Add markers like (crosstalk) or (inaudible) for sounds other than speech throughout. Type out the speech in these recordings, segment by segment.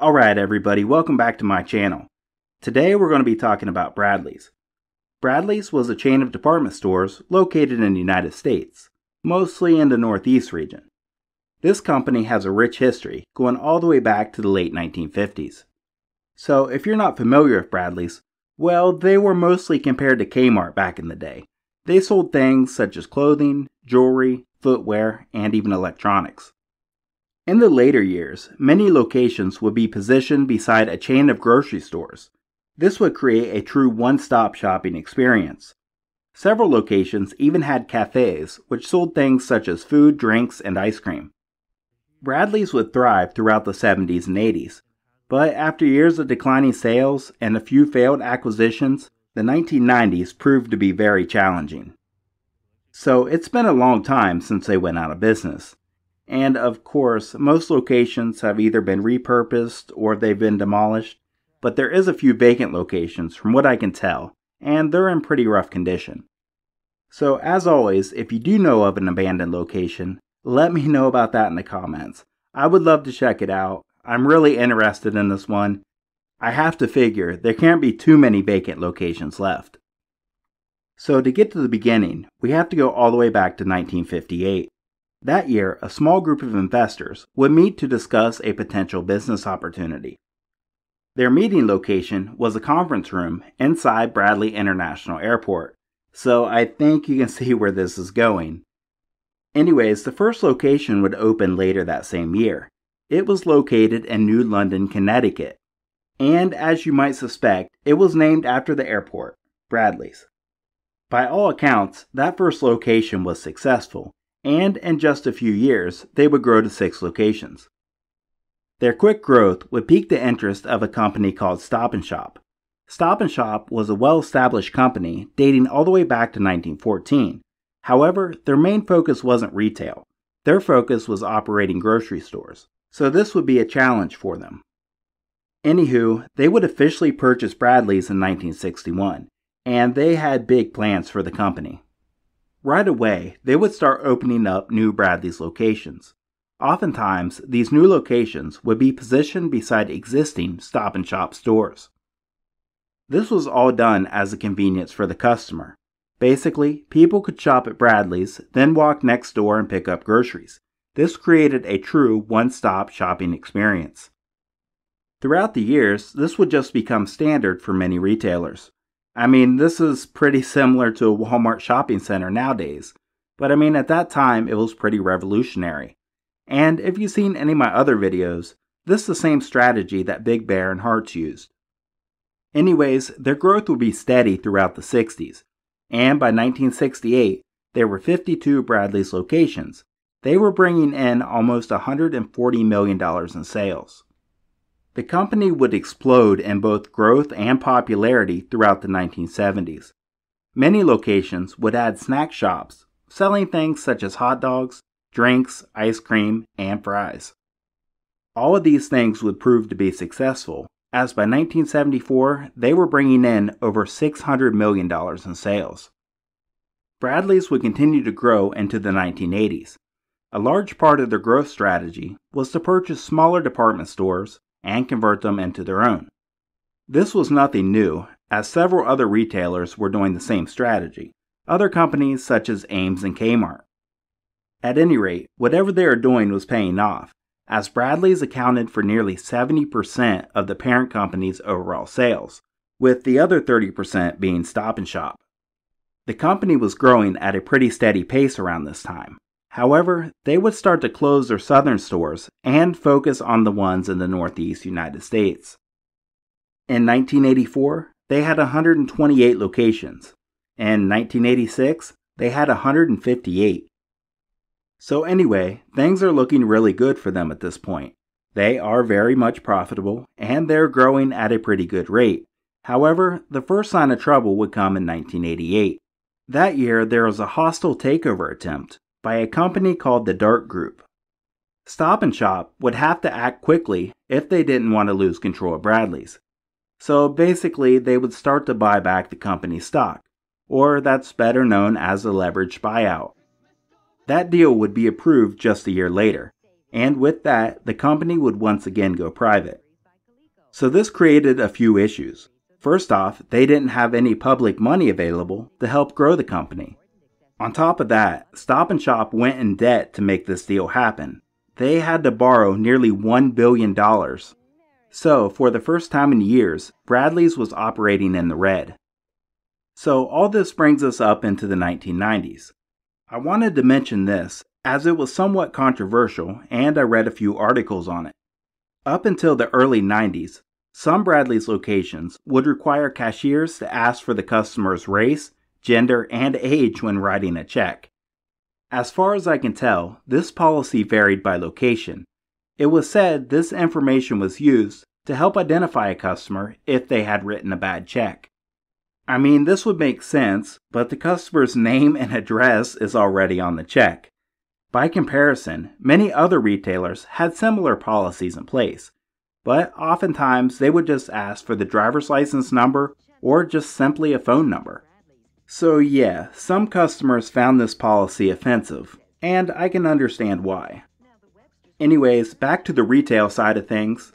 Alright everybody, welcome back to my channel. Today we're going to be talking about Bradlees. Bradlees was a chain of department stores located in the United States, mostly in the Northeast region. This company has a rich history going all the way back to the late 1950s. So if you're not familiar with Bradlees, well, they were mostly compared to Kmart back in the day. They sold things such as clothing, jewelry, footwear, and even electronics. In the later years, many locations would be positioned beside a chain of grocery stores. This would create a true one stop shopping experience. Several locations even had cafes, which sold things such as food, drinks, and ice cream. Bradlees would thrive throughout the 70s and 80s, but after years of declining sales and a few failed acquisitions, the 1990s proved to be very challenging. So it's been a long time since they went out of business. And of course, most locations have either been repurposed or they've been demolished, but there is a few vacant locations from what I can tell, and they're in pretty rough condition. So, as always, if you do know of an abandoned location, let me know about that in the comments. I would love to check it out. I'm really interested in this one. I have to figure there can't be too many vacant locations left. So, to get to the beginning, we have to go all the way back to 1958. That year, a small group of investors would meet to discuss a potential business opportunity. Their meeting location was a conference room inside Bradley International Airport, so I think you can (laughs) see where this is going. Anyways, the first location would open later that same year. It was located in New London, Connecticut, and as you might suspect, it was named after the airport, Bradlees. By all accounts, that first location was successful, and in just a few years, they would grow to six locations. Their quick growth would pique the interest of a company called Stop and Shop. Stop and Shop was a well established company dating all the way back to 1914. However, their main focus wasn't retail, their focus was operating grocery stores, so this would be a challenge for them. Anywho, they would officially purchase Bradlees in 1961, and they had big plans for the company. Right away, they would start opening up new Bradlees locations. Oftentimes, these new locations would be positioned beside existing Stop and Shop stores. This was all done as a convenience for the customer. Basically, people could shop at Bradlees, then walk next door and pick up groceries. This created a true one stop shopping experience. Throughout the years, this would just become standard for many retailers. I mean, this is pretty similar to a Walmart shopping center nowadays, but I mean, at that time, it was pretty revolutionary. And if you've seen any of my other videos, this is the same strategy that Big Bear and Harts used. Anyways, their growth would be steady throughout the 60s, and by 1968, there were 52 Bradlees locations. They were bringing in almost $140 million in sales. The company would explode in both growth and popularity throughout the 1970s. Many locations would add snack shops, selling things such as hot dogs, drinks, ice cream, and fries. All of these things would prove to be successful, as by 1974 they were bringing in over $600 million in sales. Bradlees would continue to grow into the 1980s. A large part of their growth strategy was to purchase smaller department stores and convert them into their own. This was nothing new, as several other retailers were doing the same strategy, other companies such as Ames and Kmart. At any rate, whatever they were doing was paying off, as Bradlees accounted for nearly 70% of the parent company's overall sales, with the other 30% being Stop and Shop. The company was growing at a pretty steady pace around this time, However, they would start to close their southern stores and focus on the ones in the Northeast United States. In 1984, they had 128 locations. In 1986, they had 158. So, anyway, things are looking really good for them at this point. They are very much profitable and they're growing at a pretty good rate. However, the first sign of trouble would come in 1988. That year, there was a hostile takeover attempt by a company called the Dart Group. Stop and Shop would have to act quickly if they didn't want to lose control of Bradlees. So basically, they would start to buy back the company's stock, or that's better known as a leveraged buyout. That deal would be approved just a year later, and with that, the company would once again go private. So this created a few issues. First off, they didn't have any public money available to help grow the company. On top of that, Stop and Shop went in debt to make this deal happen. They had to borrow nearly $1 billion. So, for the first time in years, Bradlees was operating in the red. So, all this brings us up into the 1990s. I wanted to mention this as it was somewhat controversial and I read a few articles on it. Up until the early 90s, some Bradlees locations would require cashiers to ask for the customer's race, gender, and age when writing a check. As far as I can tell, this policy varied by location. It was said this information was used to help identify a customer if they had written a bad check. I mean, this would make sense, but the customer's (laughs) name and address is already on the check. By comparison, many other retailers had similar policies in place, but oftentimes they would just ask for the driver's license number or just simply a phone number. So, yeah, some customers found this policy offensive, and I can understand why. Anyways, back to the retail side of things.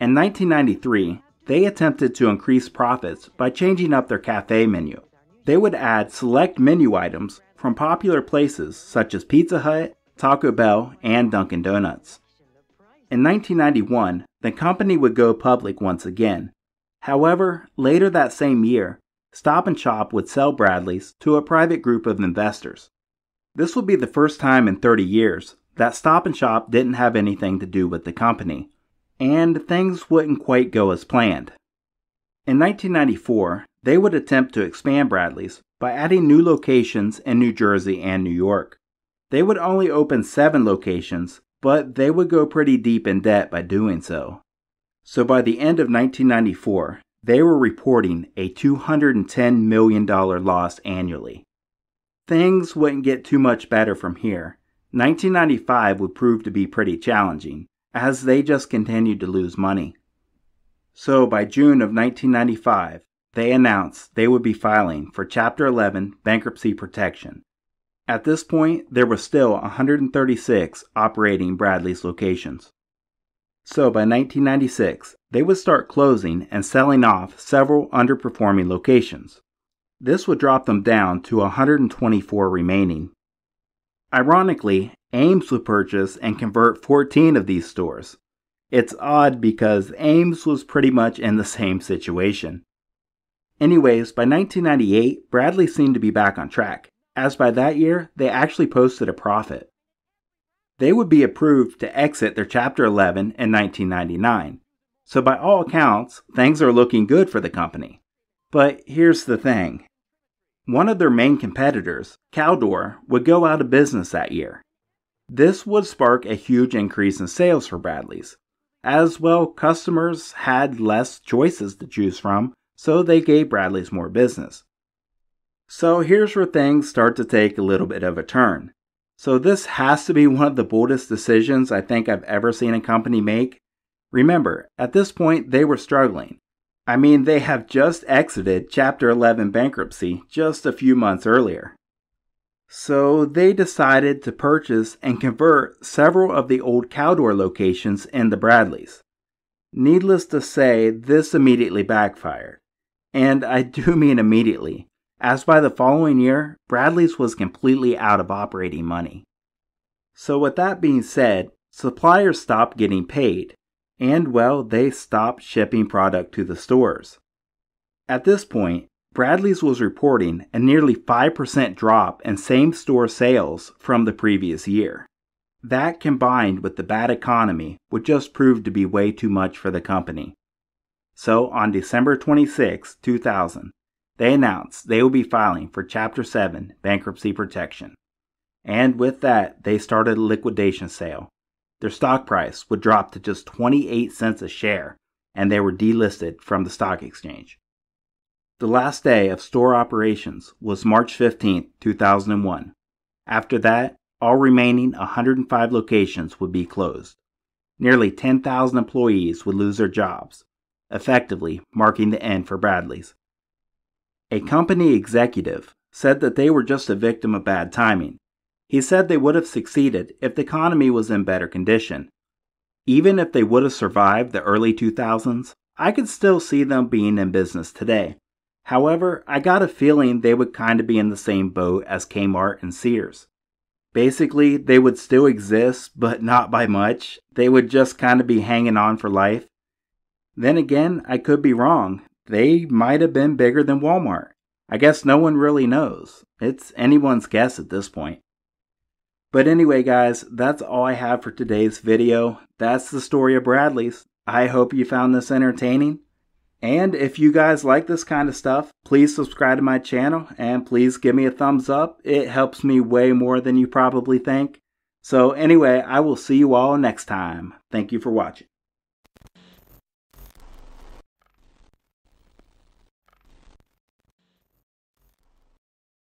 In 1993, they attempted to increase profits by changing up their cafe menu. They would add select menu items from popular places such as Pizza Hut, Taco Bell, and Dunkin' Donuts. In 1991, the company would go public once again. However, later that same year, Stop and Shop would sell Bradlees to a private group of investors. This would be the first time in 30 years that Stop and Shop didn't have anything to do with the company, and things wouldn't quite go as planned. In 1994, they would attempt to expand Bradlees by adding new locations in New Jersey and New York. They would only open seven locations but they would go pretty deep in debt by doing so. So by the end of 1994, they were reporting a $210 million loss annually. Things wouldn't get too much better from here. 1995 would prove to be pretty challenging, as they just continued to lose money. So by June of 1995, they announced they would be filing for Chapter 11 bankruptcy protection at this point, there were still 136 operating Bradlees locations. So by 1996, they would start closing and selling off several underperforming locations. This would drop them down to 124 remaining. Ironically, Ames would purchase and convert 14 of these stores. It's odd because Ames was pretty much in the same situation. Anyways, by 1998, Bradley seemed to be back on track as by that year they actually posted a profit. They would be approved to exit their Chapter 11 in 1999, so by all accounts, things are looking good for the company. But here's the thing one of their main competitors, Caldor, would go out of business that year. This would spark a huge increase in sales for Bradlees. As well, customers had less choices to choose from, so they gave Bradlees more business. So here's where things start to take a little bit of a turn. So this has to be one of the boldest decisions I think I've ever seen a company make. Remember, at this point they were struggling. I mean, they have just exited Chapter 11 bankruptcy just a few months earlier. So they decided to purchase and convert several of the old Caldor locations in the Bradlees. Needless to say, this immediately backfired. And I do (laughs) mean immediately as by the following year, Bradlees was completely out of operating money. So, with that being said, suppliers stopped getting paid, and well, they stopped shipping product to the stores. At this point, Bradlees was reporting a nearly 5% drop in same store sales from the previous year. That combined with the bad economy would just prove to be way too much for the company. So on December 26, 2000, they announced they will be filing for Chapter 7 bankruptcy protection. And with that, they started a liquidation sale. Their stock price would drop to just 28 cents a share, and they were delisted from the stock exchange. The last day of store operations was March 15, 2001. After that, all remaining 105 locations would be closed. Nearly 10,000 employees would lose their jobs, effectively marking the end for Bradlees. A company executive said that they were just a victim of bad timing. He said they would have succeeded if the economy was in better condition. Even if they would have survived the early 2000s, I could still see them being in business today. However, I got a feeling they would kind of be in the same boat as Kmart and Sears. Basically, they would still exist, but not by much. They would just kind of be hanging on for life. Then again, I could be wrong. They might have been bigger than Walmart. I guess no one really knows. It's anyone's guess at this point. But anyway, guys, that's all I have for today's video. That's the story of Bradlees. I hope you found this entertaining. And if you guys like this kind of stuff, please subscribe to my channel and please give me a thumbs up. It helps me way more than you probably think. So anyway, I will see you all next time. Thank you for watching.